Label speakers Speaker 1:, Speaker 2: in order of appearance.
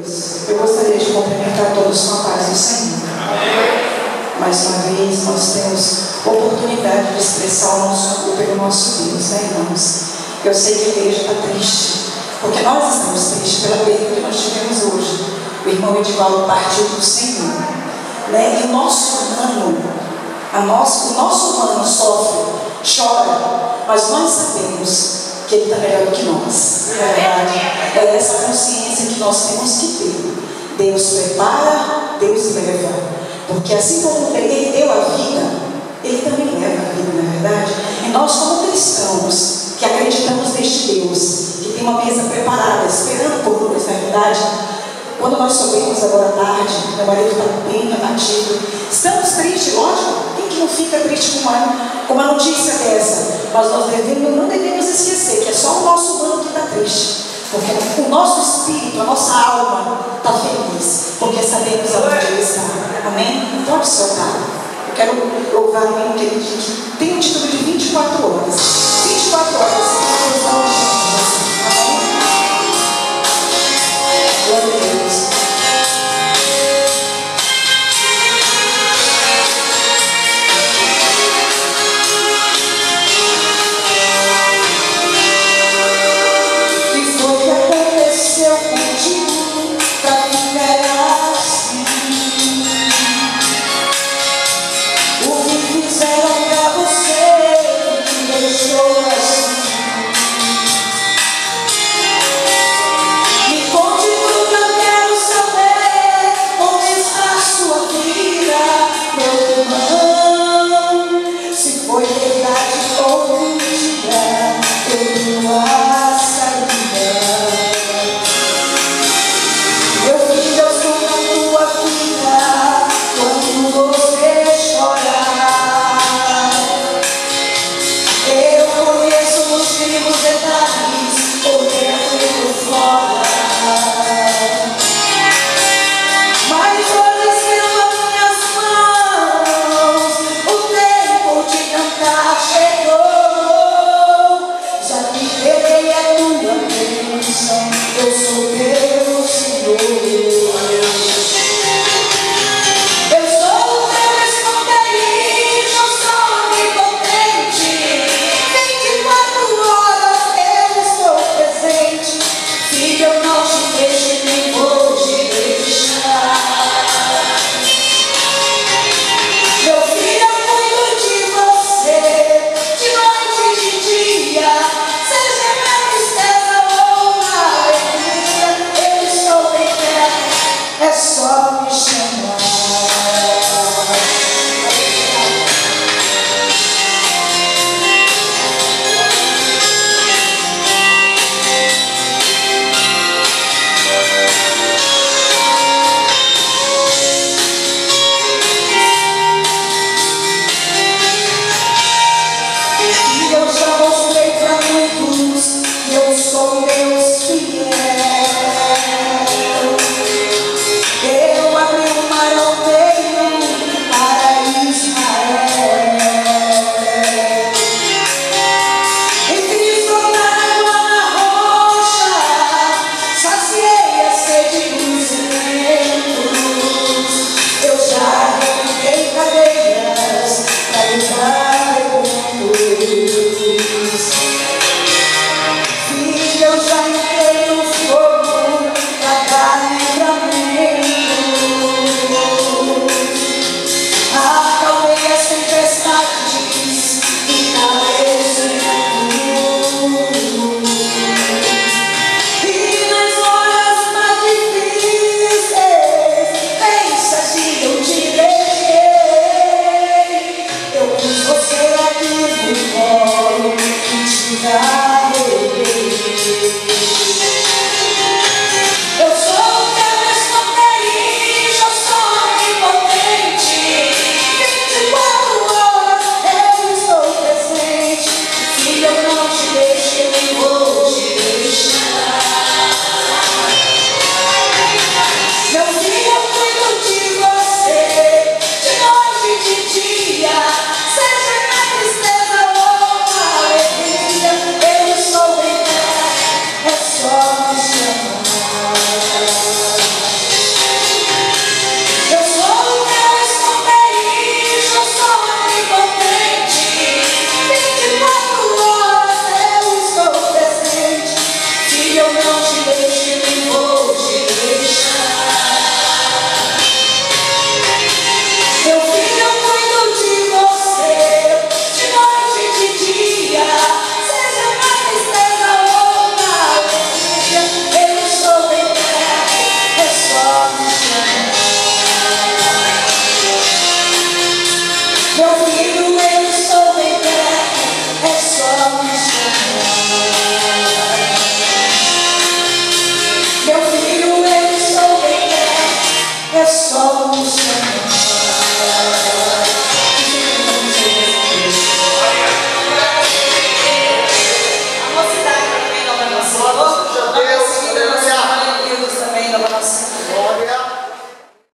Speaker 1: Deus. Eu gostaria de cumprimentar todos com a paz do Senhor. Mais uma vez, nós temos oportunidade de expressar o nosso culto pelo nosso Deus, né, irmãos? Eu sei que a igreja está triste, porque nós estamos tristes pela perda que nós tivemos hoje. O irmão Edivaldo partiu do Senhor. Né? E o nosso humano, a nosso, o nosso humano sofre, chora, mas nós sabemos que Ele está melhor do que nós. É? É essa consciência que nós temos que ter. Deus prepara, Deus leva. Porque assim como Ele deu a vida, Ele também leva a vida, não é verdade? E nós, como cristãos, que acreditamos neste Deus, que tem uma mesa preparada, esperando por nós, na é verdade, quando nós soubemos agora à tarde, meu marido está bem abatido, estamos tristes, lógico, não fica triste com uma, notícia dessa? Mas nós devemos, não devemos esquecer que é só o nosso humano que está triste. Porque o nosso espírito, a nossa alma está feliz, porque sabemos aonde Ele está. Amém? Pode soltar. Eu quero louvar o nome que tem